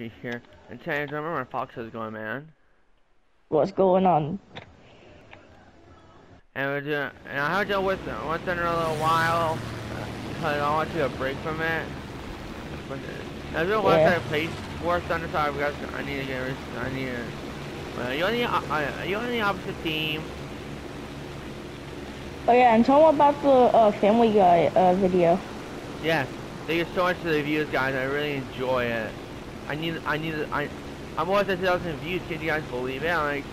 Archie here. And tell you, I remember where Fox is going, man. What's going on? And we're doing, and I haven't dealt with with Thunder in a little while because I want to take a break from it. But I've been watching Yeah. I play War Thunder, so I got I need to get rid- I need to. Well, you're on the uh, uh, you're on the opposite team. Oh yeah, and tell them about the uh, Family Guy uh, video. Yeah, thank you so much for the views, guys. I really enjoy it. I need, I need, I, I'm almost at 2,000 views. Can you guys believe it? I'm like,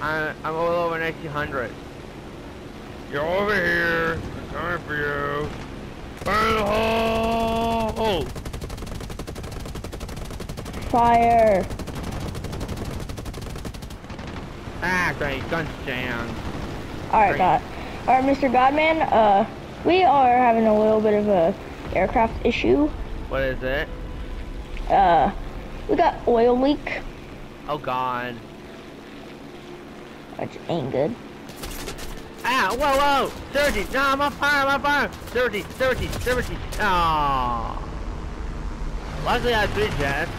I, I'm all over 1900. You're over here. I'm coming for you. Burn the hole. Fire! Ah, great. Gun jammed. Alright. God. Alright, Mr. Godman, uh, we are having a little bit of a aircraft issue. What is it? Uh, we got oil leak, Oh God. which ain't good. Ah, whoa, whoa! Surgy! No, I'm on fire, I'm on fire! Surgy, Surgy, Surgy! Aww. Luckily I have three jets.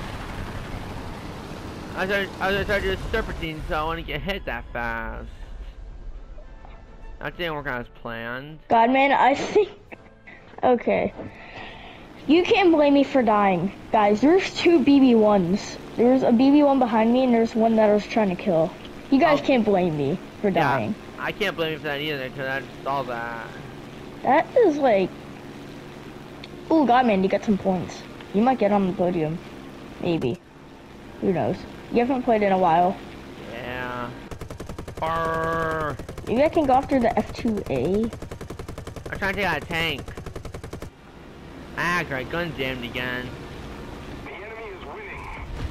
I was, I was to do serpentine, so I want to get hit that fast. That didn't work out as planned. God, man, I think. Okay. You can't blame me for dying. Guys, there's two BB1s. There's a BB1 behind me, and there's one that I was trying to kill. You guys Oh. can't blame me for Yeah. dying. I can't blame you for that either, because I just saw that. That is like. Oh god, man, you got some points. You might get on the podium. Maybe. Who knows? You haven't played in a while. Yeah. Arrgh. Maybe I can go after the F2A. I'm trying to get a tank. Ah, great, gun jammed again.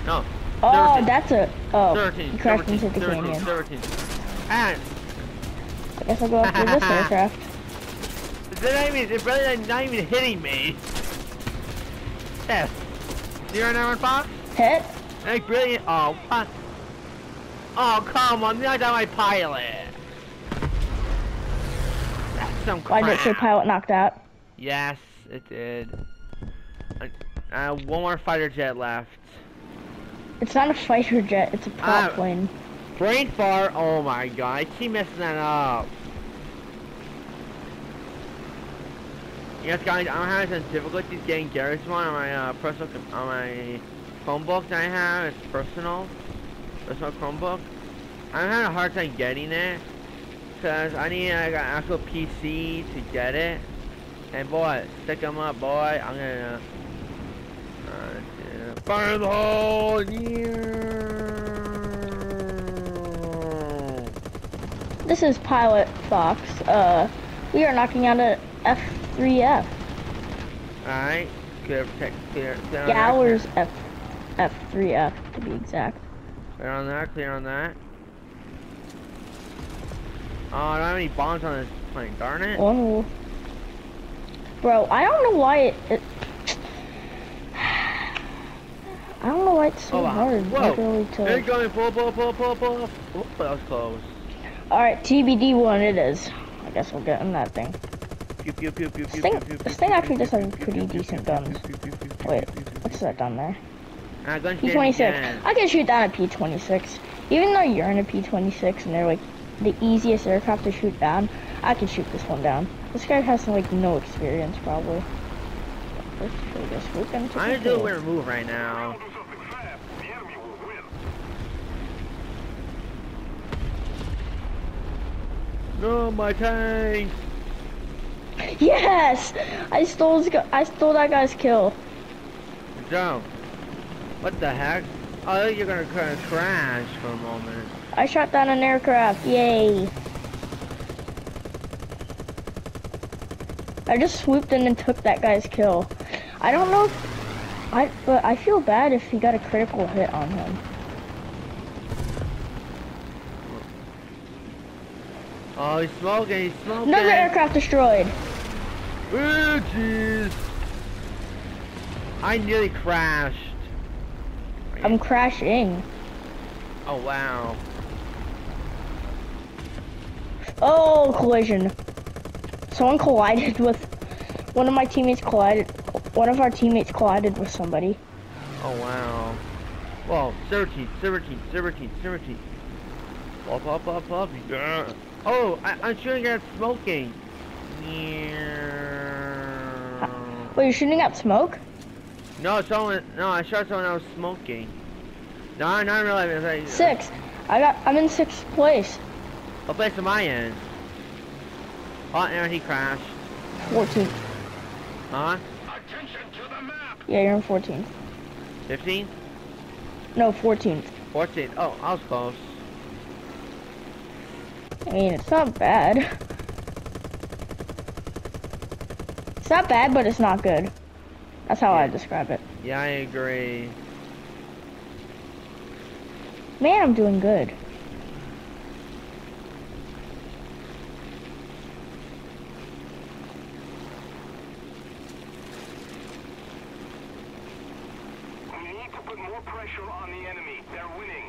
No. Oh, Thirteen. that's a. Oh, 13, you crashed 13, into the 13, canyon. 13. And I guess I'll go after this aircraft. they're not even, they're really not even hitting me. Yes. Zero nine one Fox? Hit? Like brilliant. Oh, what? Oh, come on, not my pilot. That's some Why did it say pilot knocked out? Yes, it did. Uh, uh, one more fighter jet left. It's not a fighter jet, it's a prop Ah. plane. Brain fart. Oh my god, I keep messing that up. Yes, guys, I'm having some difficulties getting Garrett's one on my uh, personal on my Chromebook that I have. It's personal, personal Chromebook. I'm having a hard time getting it because I need like, an actual PC to get it. And boy, stick 'em up, boy. I'm gonna uh, burn the hole. Yeah. This is Pilot Fox. Uh, we are knocking out a F3F. Alright, clear, protect, clear, clear Gowers F F3F to be exact. Clear on that, clear on that. Oh, I don't have any bombs on this plane, darn it. Oh. Bro, I don't know why it, it I don't know why it's so Oh, wow. hard. Whoa. really They're going, pull, pull, pull, pull, pull. Oop, that was close. Alright, TBD one it is. I guess we'll get in that thing. Pew, pew, pew, pew, This thing- pew, this thing actually does have pretty decent guns. Wait, what's that down there? Ah, P26. I can shoot down a P26. Even though you're in a P26 and they're like the easiest aircraft to shoot down, I can shoot this one down. This guy has like no experience probably. Let's this. We're gonna take I'm gonna do a weird move right now. No, my tank. Yes! I stole his, I stole that guy's kill. Jump. What the heck? Oh, you're gonna crash for a moment. I shot down an aircraft. Yay! I just swooped in and took that guy's kill. I don't know if I but I feel bad if he got a critical hit on him. Oh, he's smoking, he's smoking. Another aircraft destroyed. Oh, jeez. I nearly crashed. I'm crashing. Oh, wow. Oh, collision. Someone collided with one of my teammates collided one of our teammates collided with somebody. Oh, wow. Whoa, 17, 17, 17, 17. Up, up, up, up, yeah. Oh, I, I'm shooting at smoking. Yeah. Wait, you're shooting at smoke? No, someone, no, I shot someone that was smoking. No, I not really. Like, Six. I got. I'm in sixth place. What place am I in? Oh, and he crashed. 14th. Huh? Attention to the map! Yeah, you're in 14th. 15? No, 14th. 14. Oh, I was close. I mean, it's not bad. It's not bad, but it's not good. That's how I describe it. Yeah, I agree. Man, I'm doing good. We need to put more pressure on the enemy. They're winning.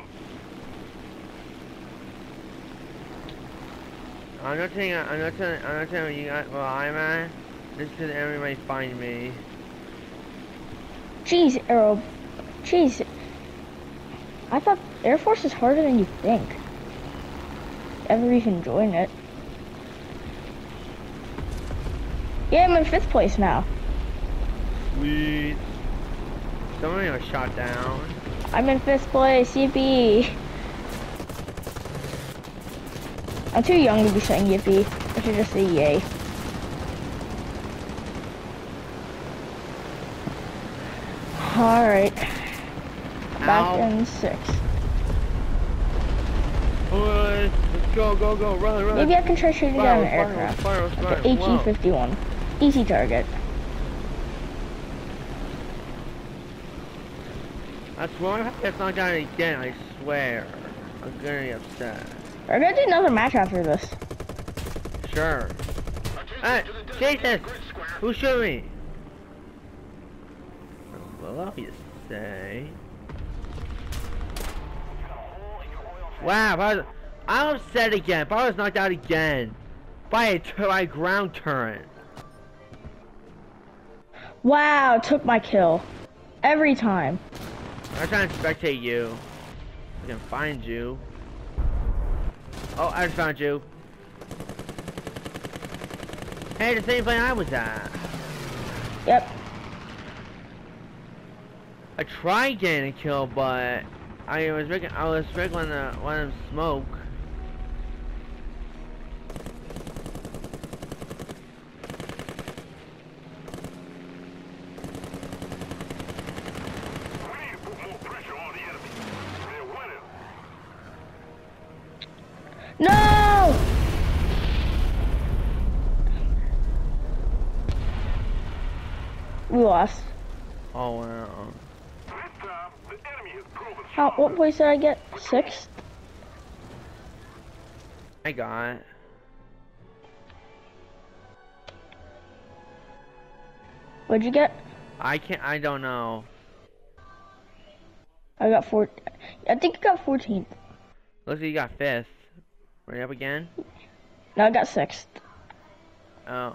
I'm not saying, I'm not telling, I'm not telling you guys, well, I'm at. Just because everybody find me. Jeez, Arrow. Jeez. I thought Air Force is harder than you think. Ever even join it. Yeah, I'm in fifth place now. Sweet. Somebody was shot down. I'm in fifth place, yippee. I'm too young to be saying yippee. I should just say yay. Alright, back in six. Let's go, go, go, run, run. Maybe I can try shooting down an aircraft. spiral, Like spiral, the whoa. HE-51. Easy target. I swear if I get knocked down again, I swear. I'm gonna be upset. We're gonna do another match after this. Sure. Attention Hey, to Jesus! designated grid square. Who shot me? Well, you say. Wow, I was, I'm upset again. If I was knocked out again by a, by a ground turret. Wow, took my kill. Every time. I'm trying to spectate you. I can find you. Oh, I just found you. Hey, the same plane I was at. Yep. I tried getting a kill, but I was making I was making uh, one of them smoke. We need to put more pressure on the enemy. They're winning. No! We lost. Oh wow. This time, the enemy has How, what place did I get? Sixth? I got. What'd you get? I can't. I don't know. I got four. I think I got 14th. Looks like you got fifth. Are you up again? No, I got sixth. Oh.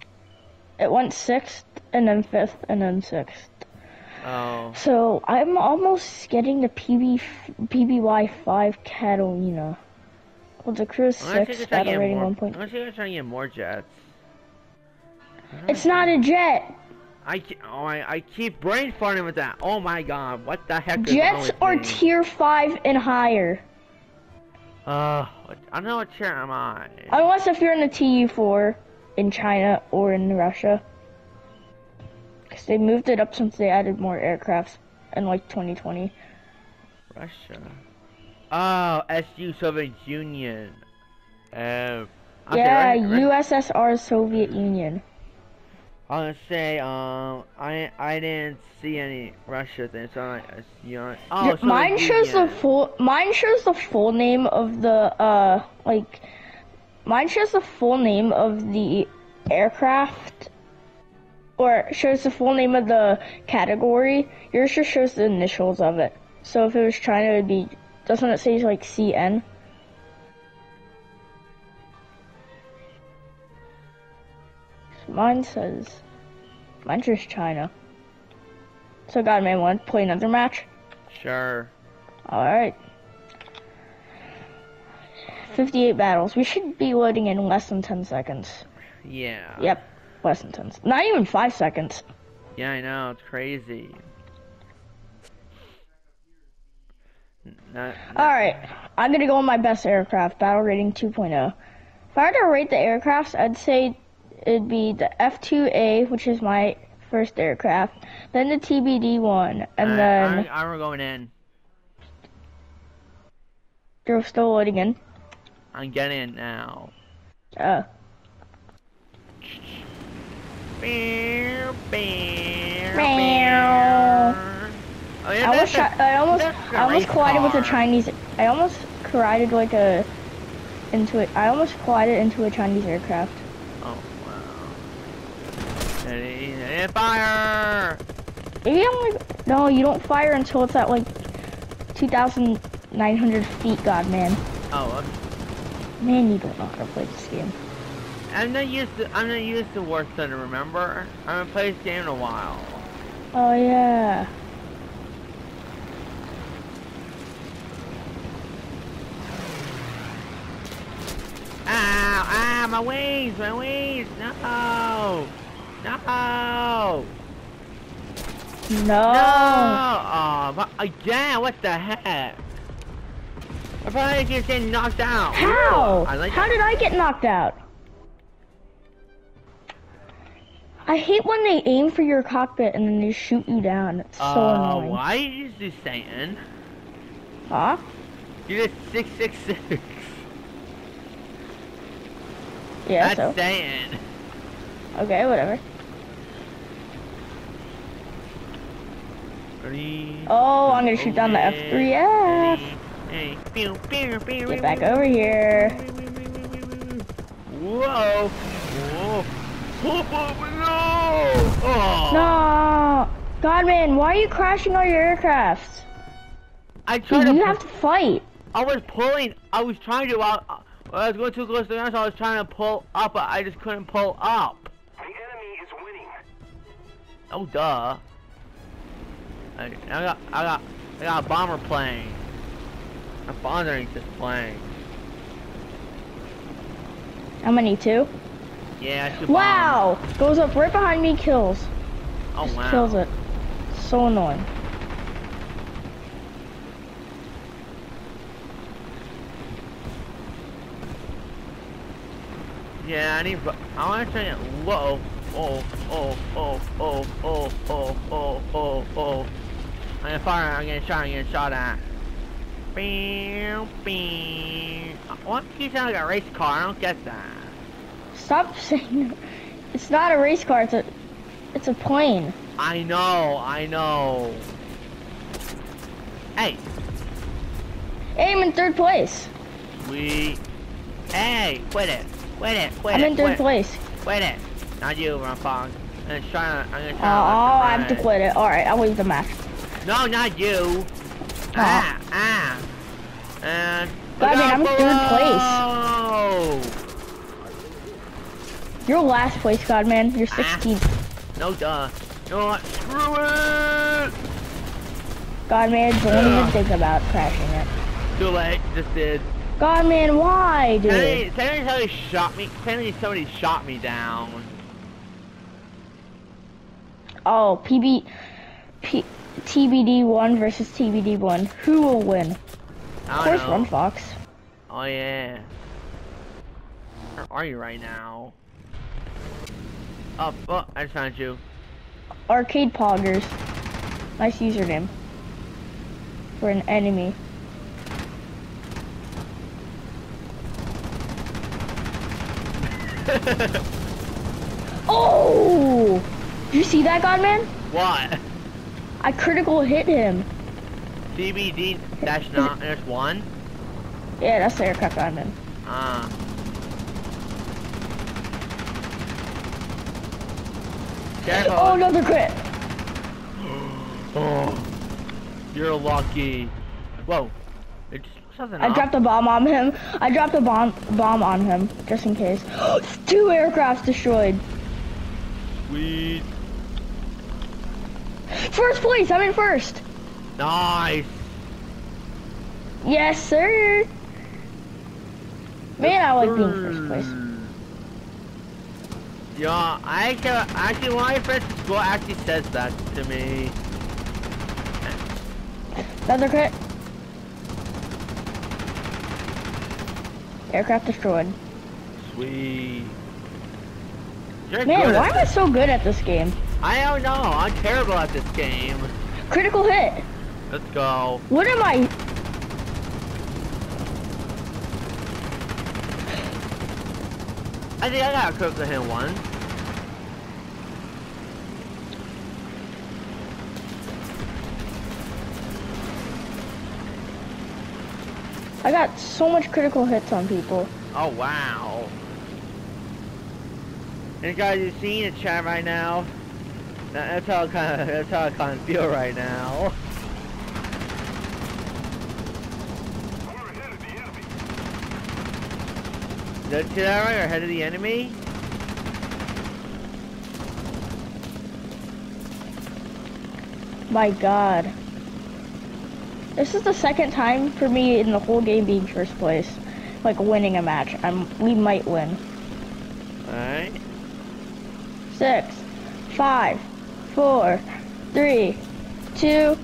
It went sixth, and then fifth, and then sixth. Oh. So I'm almost getting the PB PBY five Catalina. Well, the crew is I'm gonna six, I battle rating more. one I'm point. see if I can get more jets. It's not a jet. I oh I, I keep brain farting with that. Oh my god, what the heck Jets are tier five and higher. Uh, I don't know what tier am I. Unless if you're in the TU4 in China or in Russia. Because they moved it up since they added more aircrafts in like 2020. Russia. Oh, SU Soviet Union. Uh, yeah, right- right- USSR Soviet Union. I was gonna say, um, I I didn't see any Russia thing, so I, you know, oh, Soviet mine shows the full. Mine shows the full name of the uh like. Mine shows the full name of the aircraft, or shows the full name of the category. Yours just shows the initials of it. So if it was China, it'd be. Doesn't it say like CN? Mine says. Mine says China. So God, man, want to play another match? Sure. Alright. 58 battles. We should be loading in less than 10 seconds. Yeah. Yep, less than 10. Not even 5 seconds. Yeah, I know. It's crazy. Not, Alright, I'm gonna go on my best aircraft, battle rating 2.0. If I were to rate the aircrafts, I'd say it'd be the F2A, which is my first aircraft, then the TBD1, and I- then I, I'm going in. you're still loading in. I'm getting in now. Uh, Bear, bear, Meow. bear. Oh, yeah, I almost, I almost, that's a I almost collided with a. Chinese. I almost collided like a into it. I almost collided into a Chinese aircraft. Wow. And, and fire! I'm no, you don't fire until it's at like 2,900 feet. God, man, Oh, man, you don't know how to play this game. I'm not used to. I'm not used to War Thunder. Remember? I haven't played this game in a while. Oh yeah. Ow! Ah! My wings! My wings! No! No! No. No! Oh, again! What the heck? I probably just getting knocked out. How? I like How that. did I get knocked out? I hate when they aim for your cockpit and then they shoot you down. It's so Uh, annoying. why are you just saying? Huh? You did six six six. Yeah, That's so. saying. Okay, whatever. Ready? Oh, I'm gonna shoot down the F3F. Hey, Get back over here. Whoa! Whoa! Whoa! whoa, No! Oh! No! God, man, why are you crashing all your aircrafts? I tried Dude, to. you have to fight. I was pulling. I was trying to. I, I was going too close to the ground, so I was trying to pull up, but I just couldn't pull up. The enemy is winning. Oh, duh. I, I got. I got. I got a bomber plane. A bomber just plane. How many, two? Yeah, a Wow! Goes up right behind me, kills. bomb. Oh Just wow. Kills it. So annoying. Yeah, I need. I want to try it. Whoa. Oh, oh, oh, oh, oh, oh, oh, oh, oh. I'm gonna fire. I'm gonna shot. I'm gonna shot at. Bam, bam. What? You sound like a race car. I don't get that. Stop saying it's not a race car, it's a it's a plane. I know. I know. Hey, Hey, I'm in third place. we. Hey, quit it. Quit it. Quit I'm it. in third quit, place. Quit it. Not you, Fox. I'm gonna try. I'm gonna Oh. I have to quit it. Alright, I'll leave the match. No, not you. Ah, ah. And. God, man, I'm in third place. You're last place, God man. You're Ah. 16th. No, duh. You know what? Screw it. God man, don't even think about crashing it. Too late. Just did. God man, why, dude? Technically, technically somebody shot me. Technically, somebody shot me down. Oh, PB, P, TBD1 versus TBD1. Who will win? Of course, know. Run Fox. Oh yeah. Where are you right now? Oh, oh, I just found you. Arcade Poggers. Nice username. For an enemy. Oh! Did you see that, Godman? what? I critical hit him. CBD dash. There's one. Yeah, that's the aircraft Godman. Ah. Careful. Oh, another crit. Oh, you're lucky. Whoa. It something I dropped a bomb on him. I dropped a bomb bomb on him, just in case. Two aircrafts destroyed. Sweet. First place, I'm in first. Nice. Yes, sir. Man, I like being first place. Yeah, I can, actually one of my friends at school actually says that to me. Another crit. Aircraft destroyed. Sweet. You're Man, why am I so good at this game? I don't know. I'm terrible at this game. Critical hit. Let's go. What am I? I think I got a critical hit one. I got so much critical hits on people. Oh wow. And guys, you see in the chat right now. That- That's how I kind of. That's how I kind of feel right now. We're ahead of the enemy. Did I that right? Or ahead of the enemy? My god. This is the second time for me in the whole game being first place. Like winning a match. I'm we might win. Alright. Six, five, four, three, two,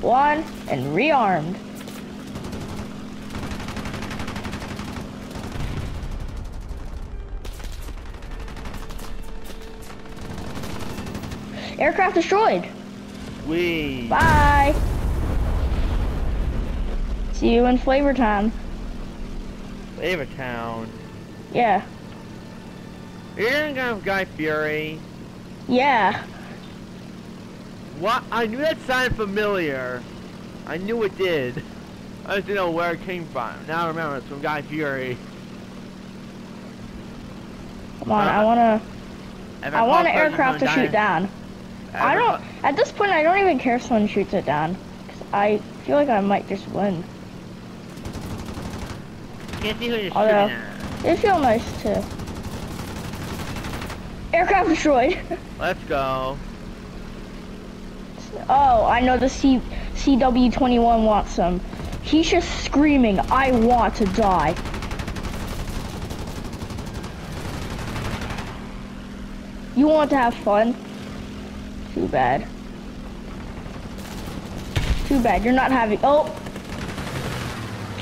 one, and rearmed. Aircraft destroyed. We. Bye. See you in Flavor Town. Flavor Town. Yeah. You're gonna go Guy Fieri. Yeah. What? I knew that sounded familiar. I knew it did. I just didn't know where it came from. Now I remember it's from Guy Fieri. Come on, Uh, I wanna If I want an aircraft to shoot down. I don't at this point I don't even care if someone shoots it down. Cause I feel like I might just win. Can't see who you're Although- shooting at. It'd feel nice to Aircraft destroyed. Let's go. Oh, I know the C CW twenty one wants some. He's just screaming, I want to die. You want to have fun? Too bad. Too bad. You're not having. Oh,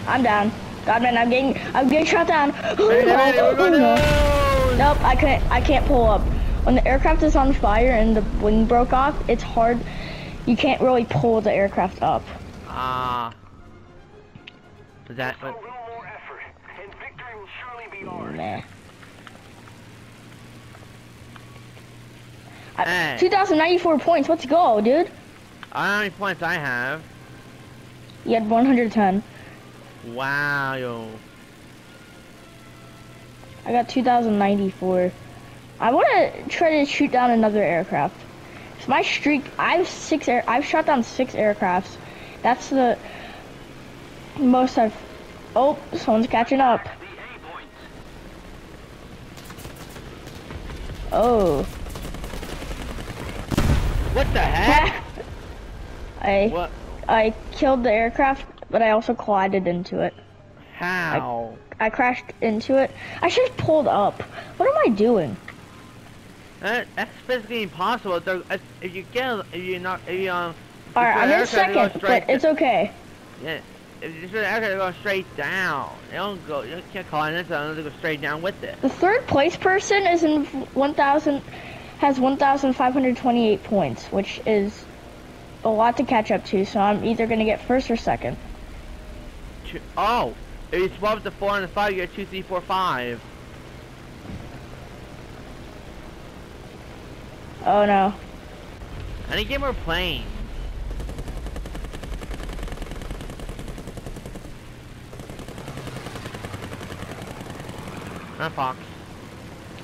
I'm down. God, man, I'm getting, I'm getting shot down. Oh, Hey, no. hey, Oh, no. down. Nope, I can't. I can't pull up. When the aircraft is on fire and the wing broke off, it's hard. You can't really pull the aircraft up. Ah. Is that A what? little more effort, and victory will surely be ours. Nah. Hey. 2,094 points. Let's go, dude. I don't know how many points I have. You had 110. Wow, yo. I got 2,094. I want to try to shoot down another aircraft. My streak, I've six air, I've shot down six aircrafts. That's the most I've. Oh, someone's catching up. The A points. Oh. What the heck? I what? I killed the aircraft, but I also collided into it. How? I crashed into it. I should have pulled up. What am I doing? That, that's physically impossible. If, if you get, if you not, if you um. All right, I'm in second, but it's okay. Yeah. If you the aircraft go straight down, they don't go. You can't collide into them. They go straight down with it. The third place person is in 1,000, has 1,528 points, which is a lot to catch up to. So I'm either gonna get first or second. Two, oh, if you swap the four and the five, you get two, three, four, five. Oh no. Any game get more planes. Not Fox.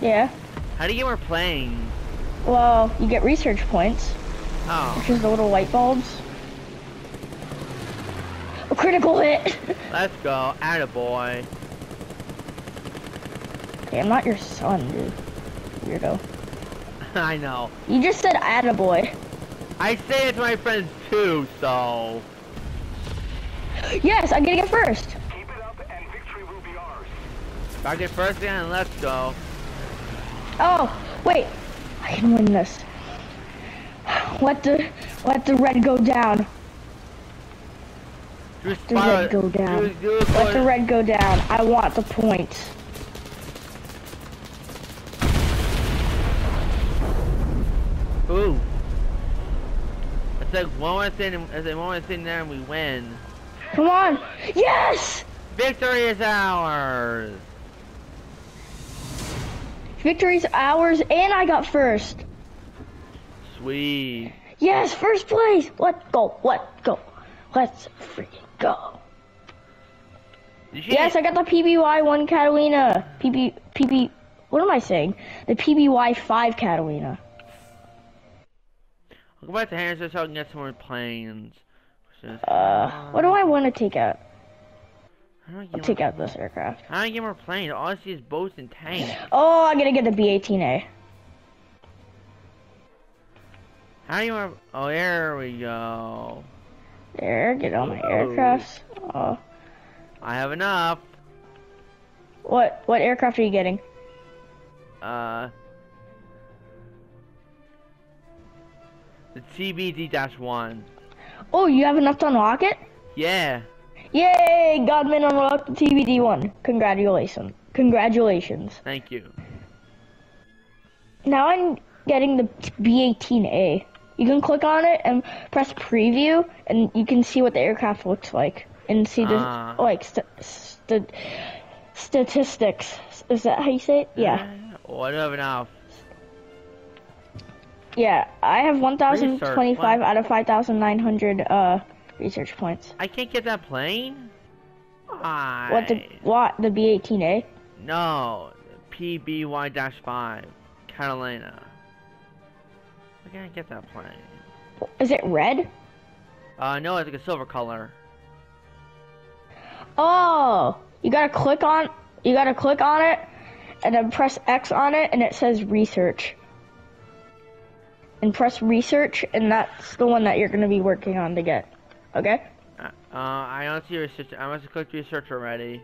Yeah. How do you get more planes? Well, you get research points, Oh, which is the little light bulbs. A critical hit. let's go. Attaboy. hey, I'm not your son, dude. Weirdo. I know. You just said attaboy. I say it to my friends too, so. Yes, I'm gonna get first. Keep it up and victory will be ours. I get first and let's go. Oh, wait. I can win this. Let the let the red go down. Do a The red go down. Do, do Let the red go down. I want the points. It's like one more thing, it's like one more thing there and we win. Come on. Yes! Victory is ours! Victory's ours and I got first. Sweet. Yes, first place. Let's go. Let's go. Let's freaking go. Yes, I got the PBY one Catalina. PB PB. What am I saying? The PBY five Catalina. I'll go back to Harrison so I can get some more planes. Is- Uh, what do I want to take out? I I'll take out this aircraft. How do I get more planes? All I see is boats and tanks. Oh, I'm gonna get the B-18A. How do you want? Oh, there we go. There, get all my aircrafts. Oh, I have enough. what what aircraft are you getting? Uh, the TBD-1. Oh, you have enough to unlock it? Yeah. Yay! Godman unlocked the TBD one. Congratulations. Congratulations. Thank you. Now I'm getting the B-18A. You can click on it and press preview, and you can see what the aircraft looks like, and see the Ah. like st- st- statistics. Is that how you say it? Yeah, don't have enough. Yeah. I have 1,025 out of 5,900 uh research points. I can't get that plane? Why? What the what the B-18A? No. PBY-5. Catalina. Why can't I get that plane? Is it red? Uh, no, it's like a silver color. Oh, you gotta click on you gotta click on it, and then press X on it, and it says research. And press research, and that's the one that you're gonna be working on to get. Okay? Uh, uh I don't see research. I must have clicked research already.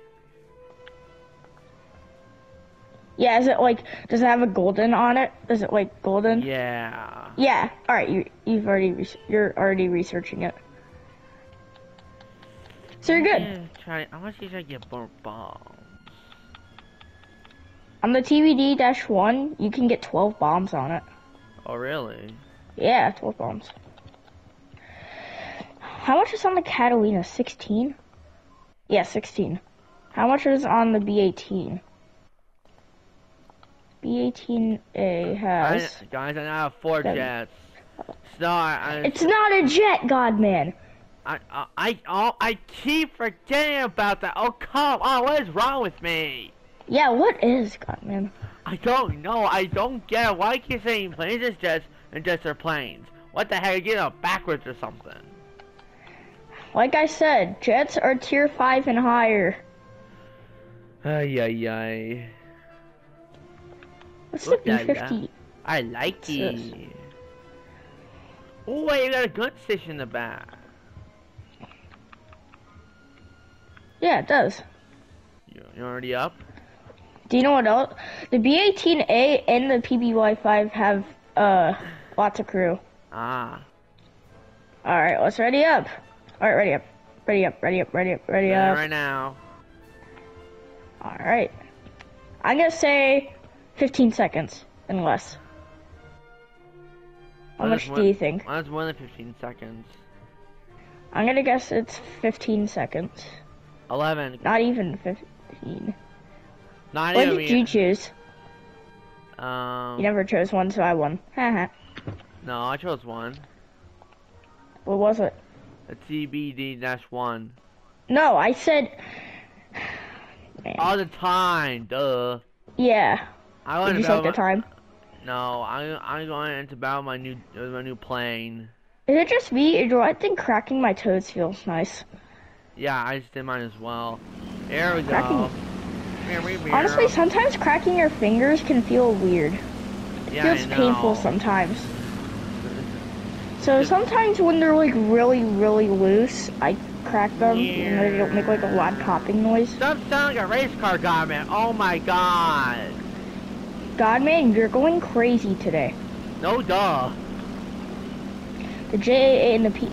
Yeah. Is it like? Does it have a golden on it? Is it like golden? Yeah. Yeah. All right. You you've already you're already researching it. So you're good. Try. I want to see if I get more bombs. On the TBD-1, you can get 12 bombs on it. Oh, really? Yeah, 12 bombs. How much is on the Catalina? 16? Yeah, 16. How much is on the B18? B18A has. guys, I now have four Seven. jets. So I, I, It's not a jet, Godman! I, I, I, oh, I keep forgetting about that. Oh, come on, what is wrong with me? Yeah, what is Godman? I don't know. I don't get it. Why keep saying planes is jets and jets are planes? What the heck? You know, backwards or something? Like I said, jets are tier 5 and higher. Ay, ay, ay. What's Look the B50? I like it. Oh, wait, you got a gun station in the back. Yeah, it does. You already up? Do you know what else? The B18A and the PBY5 have uh lots of crew. Ah. All right, let's ready up. All right, ready up, ready up, ready up, ready up, ready Yeah, up. right now. All right. I'm gonna say 15 seconds and less. How Oh, much do one- you think? Oh, that's more than 15 seconds. I'm gonna guess it's 15 seconds. 11. Not even 15. What did you choose? Um, You never chose one, so I won. Haha. no, I chose one. what was it? A TBD-1. No, I said. Man. All the time, duh. Yeah. I Did want you to select the time? No, I I'm going into battle my new with my new plane. Is it just me, or do I think cracking my toes feels nice? Yeah, I just did mine as well. There we go. Cracking- meow. Honestly, sometimes cracking your fingers can feel weird. yeah, feels painful sometimes. So sometimes when they're like really, really loose, I crack them, and they don't make like a loud popping noise. Stop sounding like a race car guy, man. Oh my god. Godman, you're going crazy today. No duh. The JAA and the P.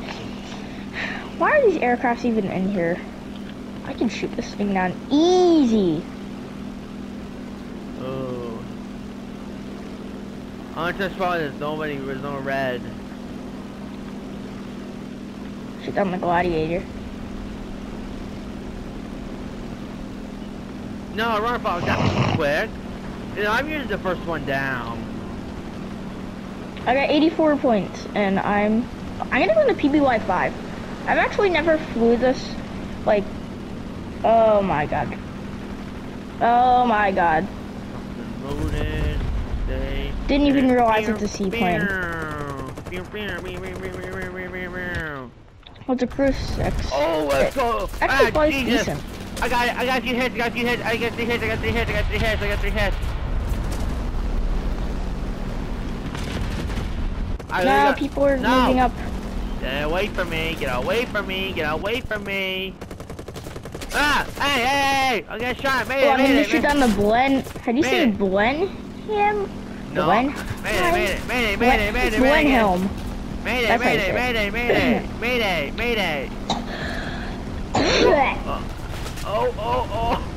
Why are these aircrafts even in here? I can shoot this thing down easy. Oh. On this spot, there's nobody, there's no red. Down the gladiator. No, I run fall down quick. You know, I'm usually the first one down. I got 84 points, and I'm I'm gonna go in the PBY 5. I've actually never flew this, like, oh my god. Oh my god. Didn't even realize it's a seaplane. Well, it's a cruise 6. Oh, let's go. Actually, ah, flies Jesus. decent. I got it. I got two hits. I got two hits. I got three hits. I got three hits. I got three hits. I got three hits. I Now got- people are no. moving up. Get away from me. Get away from me. Get away from me. Ah! Hey, hey, hey! I got shot. Made Oh, it, I'm gonna made shoot down the Blen. How do you say Man. Blen? Him? No. Made it, it, made it, made it, made it, made it. Blenhelm. Made it, That's how made you it, say made it. it, made it, made it, made it. Oh, oh, oh.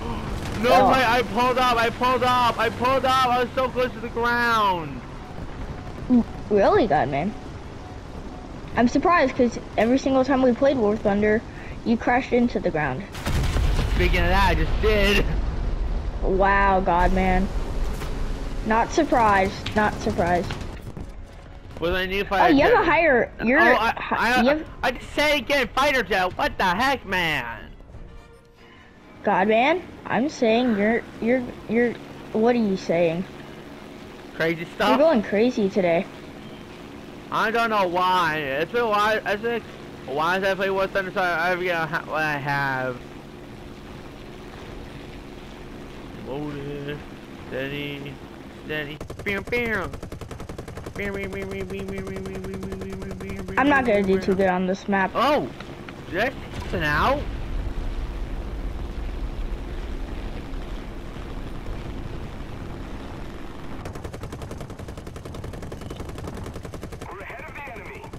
No Oh. way, I pulled up, I pulled up, I pulled up. I was so close to the ground. really good, man. I'm surprised because every single time we played War Thunder, you crashed into the ground. Speaking of that, I just did. Wow, God, man. Not surprised. Not surprised. Was I new Oh, fighter you have a higher. You're. oh, I, I, you have, I just said again, fighter jet. What the heck, man? God, man. I'm saying you're. You're. You're. What are you saying? Crazy stuff. You're going crazy today. I don't know why. It's been a while. It's been while since I played War Thunder, so I forget ha- what I have. Loaded, steady, daddy. I'm not gonna do too good on this map. Oh! That's an out?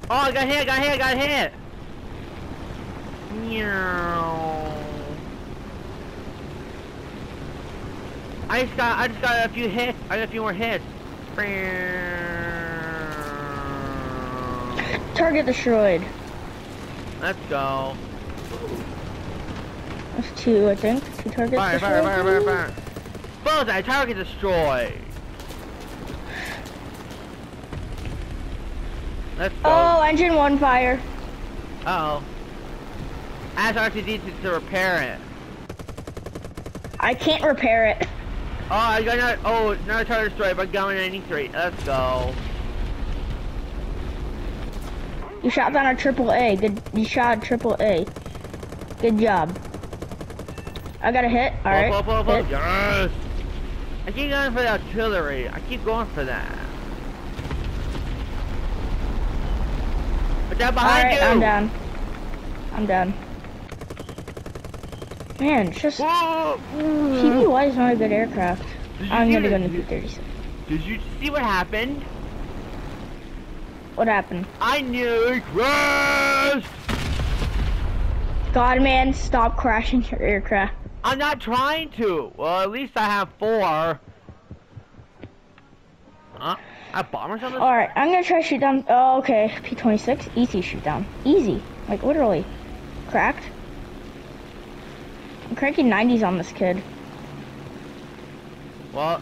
Oh, I got hit, I got hit, I got hit! Meow. I just got, I just got a few hits. I got a few more hits. Target destroyed. Let's go. That's two, I think. Two targets Fire, fire, destroyed. fire, fire, fire. Bullseye, target destroyed. Let's go. Oh, engine one fire. Uh oh. Ask RTD to, to repair it. I can't repair it. Oh, I got another. Oh, another target destroyed by Gun 93. Let's go. You shot down a triple A. Good. You shot a triple A. Good job. I got a hit. All right. Hit. Yes. I keep going for the artillery. I keep going for that. But that behind right. you. I'm down. I'm done. Man, just Whoa. PBY is not a good aircraft. I'm gonna go in the- into P-36. Did you see what happened? What happened? I knew it crashed. God, man, stop crashing your aircraft. I'm not trying to. Well, at least I have four. Huh? I have bombers on this? All right, I'm gonna try to shoot down. Oh, okay. P-26, easy shoot down. Easy, like literally, cracked. I'm cranking 90s on this kid. Well.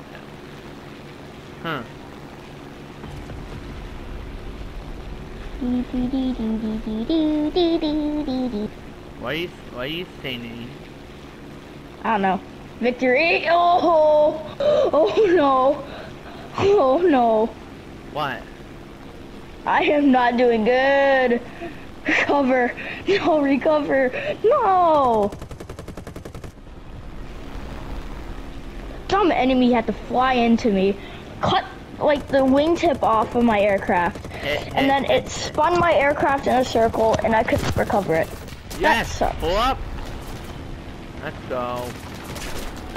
Huh. I Why are you, why are you singing? don't know. Victory! Oh, oh no, oh no. What? I am not doing good. Recover, no recover, no. Some enemy had to fly into me, cut like the wingtip off of my aircraft, Eh, and then it spun my aircraft in a circle, and I couldn't recover it. Yes. sucks. Pull up. Let's go.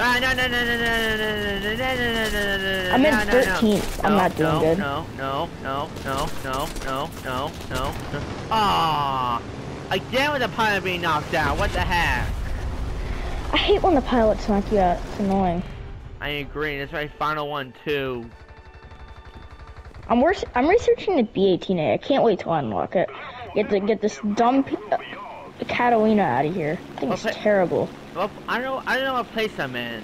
Ah, no, no, no, no, no, no, no, no, no, no, no, no, no, I'm in no, no, no. 13th. I'm No, not doing no, good. No, no, no, no, no, no, no, no, no. Ah, again with the pilot being knocked out. What the heck? I hate when the pilots knock you out. It's annoying. I agree. That's my final one too. I'm. I'm researching the B18A. I can't wait I unlock it. Get to get this dumb uh, Catalina out of here. I think it's terrible. Well, I don't know. I don't know what place I'm in.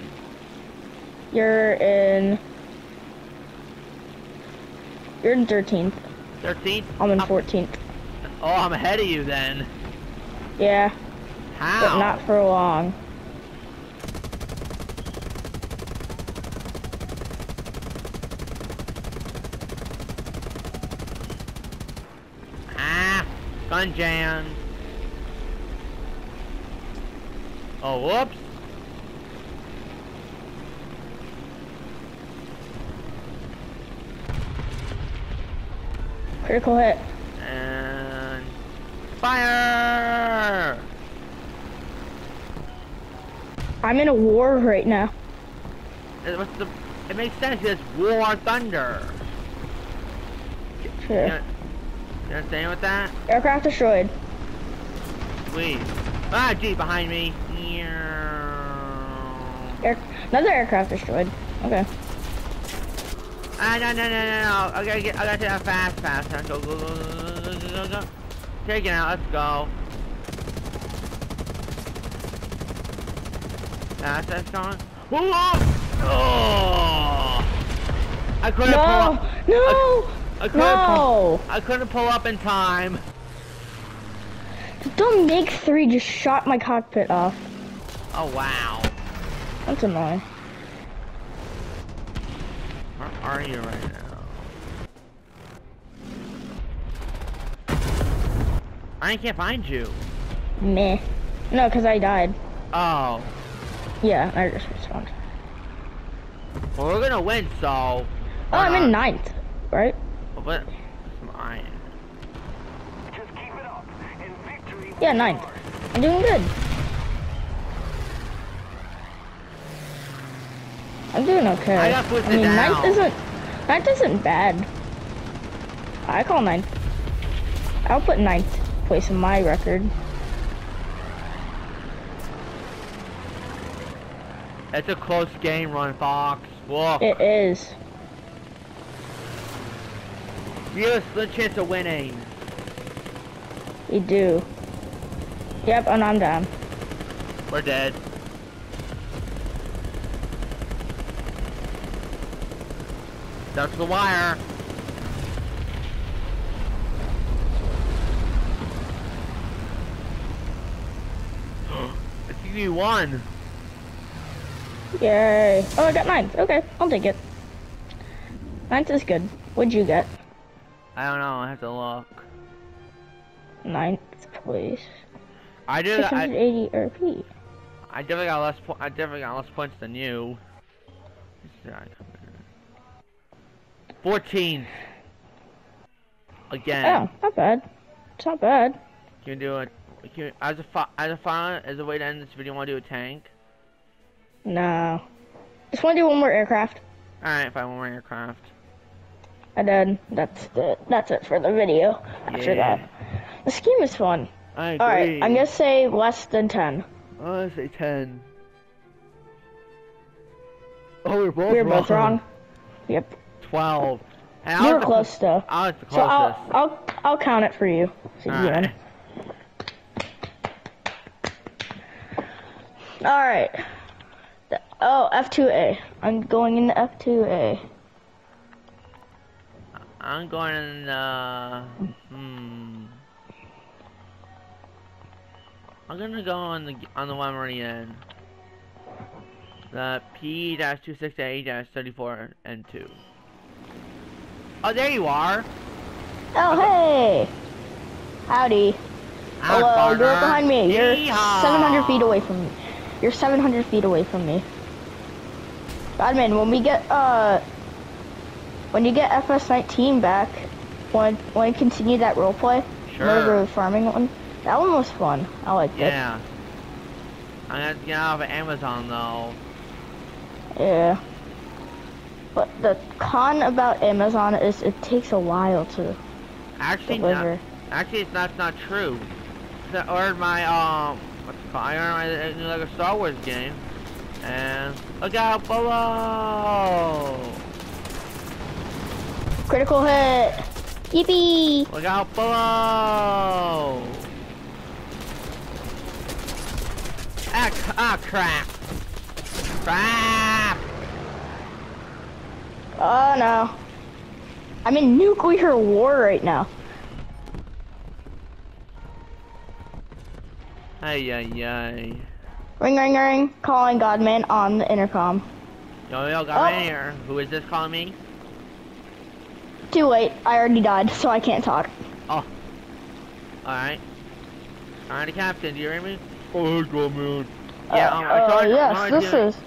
You're in. You're in 13th. 13th. I'm in Up- 14th. Oh, I'm ahead of you then. Yeah, How? but not for long. Ah, jam. Oh, whoops. Critical hit. And fire. I'm in a war right now. It, what's the? It makes sense. It's War Thunder. Sure. You know, you understand with that? Aircraft destroyed. Sweet. Ah, gee, behind me. Air another aircraft destroyed. Okay. Ah, no, no, no, no, no. I gotta get, I gotta get out fast, fast, fast. Go, go, go, go, go, go, go. Take it out, let's go. Fast, that's going. Whoa! Oh! I couldn't pull No! up. No! I couldn't pull. No! I couldn't pull up in time. The dumb MiG 3 just shot my cockpit off. Oh wow. That's annoying. Where are you right now? I can't find you. Meh. No, because I died. Oh. Yeah, I just respawned. Well, we're gonna win, so. Oh, I'm in ninth, right? What? Mine. Just keep it up, and victory Yeah, ninth. I'm doing good. I'm doing okay. I got pushed I mean, down. ninth isn't ninth isn't bad. I call ninth. I'll put ninth place in my record. It's a close game, Run Fox. Look, It is. You have a slim chance of winning. We do. Yep, and I'm down. We're dead. That's the wire. it's you won. Yay. Oh, I got ninth. Okay, I'll take it. Ninth is good. What'd you get? I don't know. I have to look. Ninth place. I did. I, 680 RP. I definitely got less. I definitely got less points than you. Fourteen. Again. Oh, not bad. It's not bad. Can you do it? Can as a fi as a final as a way to end this video, want to do a tank? No. Just want to do one more aircraft. All right, if I want more aircraft. And then that's the that's it for the video. After Yeah. that, the scheme is fun. I agree. All right, I'm gonna say less than ten. I'm gonna say ten. Oh, we're both we were both wrong. Yep. Twelve. And You were close though. I was the So I'll. I'll I'll count it for you. So you Alright. All right. Oh, F2A. I'm going into F2A. I'm going in the. Hmm. I'm gonna go on the on the one I'm already in. The P dash two six eight dash thirty four and two. Oh, there you are. Oh, hey. Howdy. Hello, partner. you're behind me. You're Yeehaw. 700 feet away from me. You're 700 feet away from me. Badman, when we get, uh, when you get FS19 back, want, want to continue that roleplay? Sure. Murder farming one? That one was fun. I liked Yeah. I have to get out of Amazon though. Yeah. But the con about Amazon is it takes a while to Actually, not, deliver. actually, it's not, not true. I ordered my um, what's it called? I ordered my new Lego Star Wars game, and look out below! Critical hit! Yippee! Look out below! Ah, ah, crap! Crap! Oh no. I'm in nuclear war right now. Ay, ay, ay. Ring ring ring. Calling Godman on the intercom. Yo, yo, got Oh. here. Who is this calling me? Too late. I already died, so I can't talk. Oh. Alright. Alright, Captain, do you hear me? Oh, hey, go, man. Yeah, uh, um, I uh, tried- yes, I this tried- is.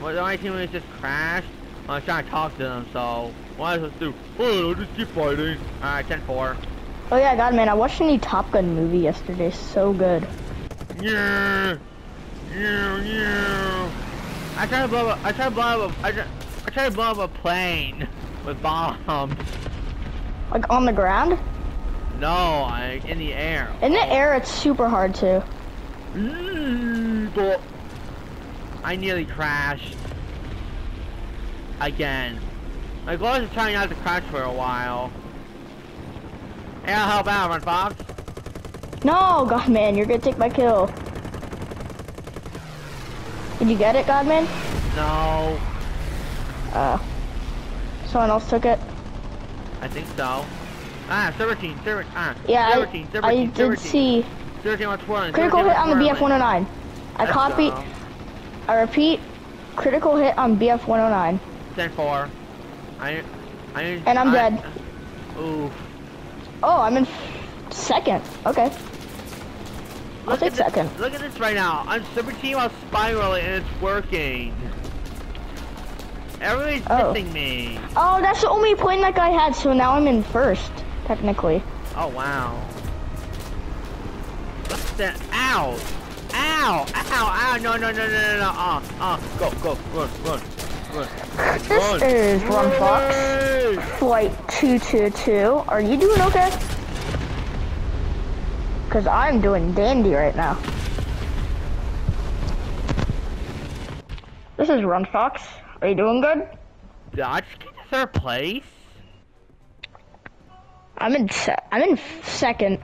Well, my teammates just crashed. I was trying to talk to them, so what was I supposed to do? Oh, I'll just keep fighting. Alright, 10-4. Oh yeah, Godman, I watched a new Top Gun movie yesterday. So good. Yeah, yeah, yeah. I tried to blow up. I tried to blow up. A, I, tried, I tried to blow up a plane with bombs. Like on the ground. No, like in the air. In the air, it's super hard too. Mm, I nearly crashed again. My goal is trying not to crash for a while. Hey, I'll help out, Run Fox. No, Godman, you're gonna take my kill. Did you get it, Godman? No, Uh, someone else took it. I think so. Ah, server team, server, ah, Yeah, server I, team, server I did see Server team, what's swirling? critical hit on the BF-109. I copy. go. I repeat, critical hit on BF-109. 10-4. I, I, And I'm I- dead. Ooh. Oh, I'm in second. Okay. I'll Look take at this- second. Look at this right now. I'm super team while spiraling and it's working. Everybody's Oh. missing me. Oh, that's the only plane that guy had, so now I'm in first, technically. Oh wow. At that. Ow! Ow! Ow! Ow! No! No! No! No! No! no. Uh! Uh! Go! Go! Run! Run! Run! This Run. is Run Fox. Flight 222. Are you doing okay? Because I'm doing dandy right now. This is Run Fox. Are you doing good? I just get to third place? I'm in I'm in second.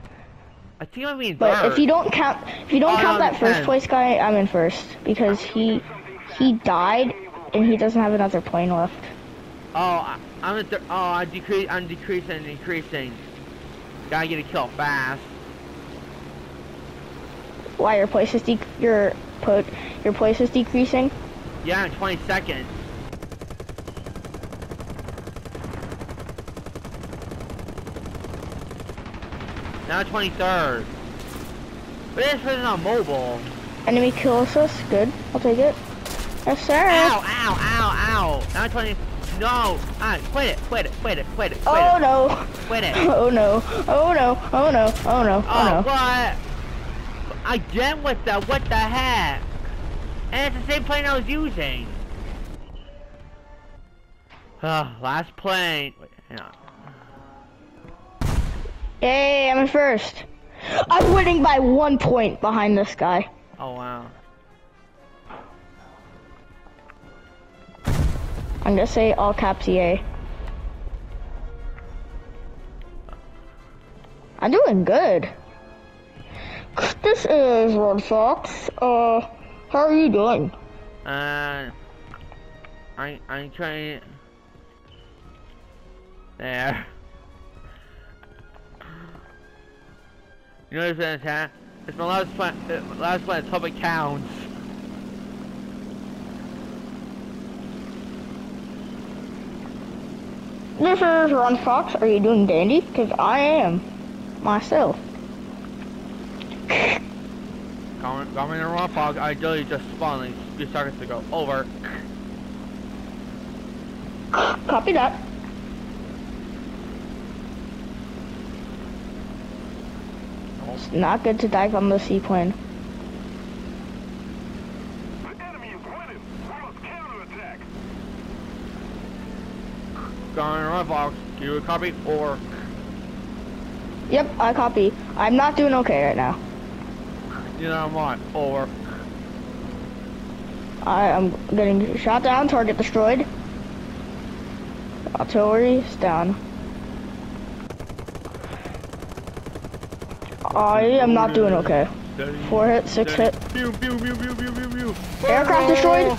I think I'm in But third. if you don't count if you don't Oh, count no, that first ten. place guy, I'm in first because he he died and he doesn't have another plane left. Oh, I, I'm in third. Oh, I decrease. I'm decreasing. Decreasing. Gotta get a kill fast. Why your place is de- your put your place is decreasing? Yeah, in 20 Now 23rd. But this person's on mobile. Enemy kill assist. Good. I'll take it. Yes, sir. Ow, ow, ow, ow. Now 20. No. Ah, quit it, quit it, quit it, quit it, quit Oh it, no. quit it. Oh no. Oh no. Oh no. Oh no. Oh, Oh no. what? Again with the, what the heck? And it's the same plane I was using. Ah, last plane. Wait, hang on. Yay, I'm in first. I'm winning by one point behind this guy. Oh, wow. I'm gonna say all caps EA. I'm doing good. This is Red Fox. Uh, how are you doing? Uh, I, I'm trying. There. You know what I'm saying? It's my last plan. Uh, last plan. Public counts. This is Run Fox. Are you doing dandy? Because I am. Myself. Going in a raw fog. I literally just spawned like a few seconds ago. Over. Copy that. It's not good to dive on the seaplane. The enemy is winning. We must counterattack. Going on box. You copy or Yep, I copy. I'm not doing okay right now. you know what? Or I am getting shot down, target destroyed. Artillery is down. I am not doing okay. Four hit, six hit. Pew, pew, pew, pew, pew, pew, pew. Aircraft destroyed.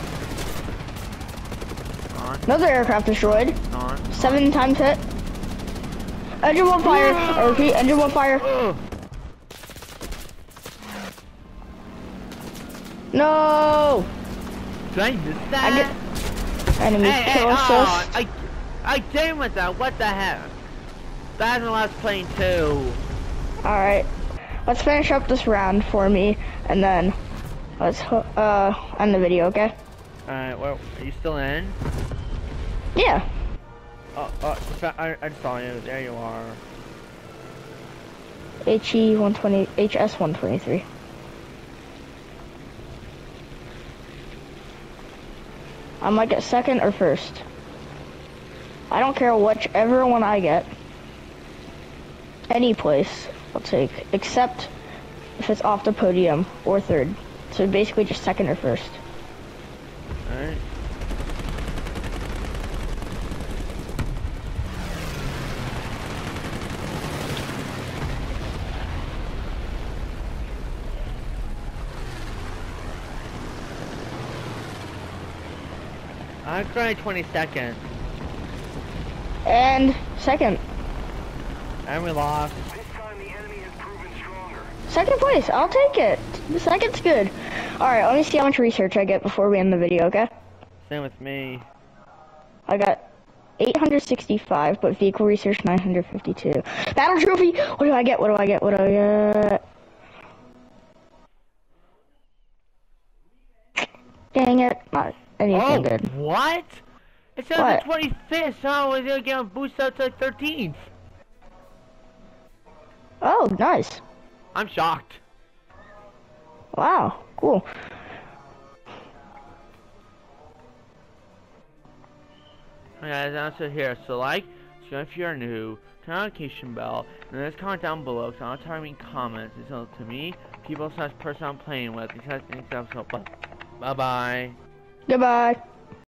Another aircraft destroyed. Seven times hit. Engine one fire. I repeat, engine one fire. No! I miss that? get enemy hey, hey, oh, assist. I, I did with that. What the heck? That's the last plane too. Alright. Let's finish up this round for me, and then let's uh end the video, okay? Alright, well, are you still in? Yeah. Oh, oh, I, I saw you. There you are. HE 120, HS 123. I might get second or first. I don't care whichever one I get. Any place I'll take, except if it's off the podium or third. So basically just second or first. Alright. I tried 20 seconds, And second. and we lost. This time the enemy has proven stronger. Second place, I'll take it. The second's good. Alright, let me see how much research I get before we end the video, okay? Same with me. I got 865, but vehicle research 952. Battle trophy! What do I get? What do I get? What do I get? Dang it, not anything Oh, good. what? It says What? the 25th, so I was gonna get a boost out to the 13th. Oh, nice. I'm shocked. Wow, cool. Alright guys, that's it here. So like, subscribe if you're new, turn on the notification bell, and then just comment down below, because I'll try to comments. It's all to me, people slash person I'm playing with, these guys think so. Bye bye. Goodbye.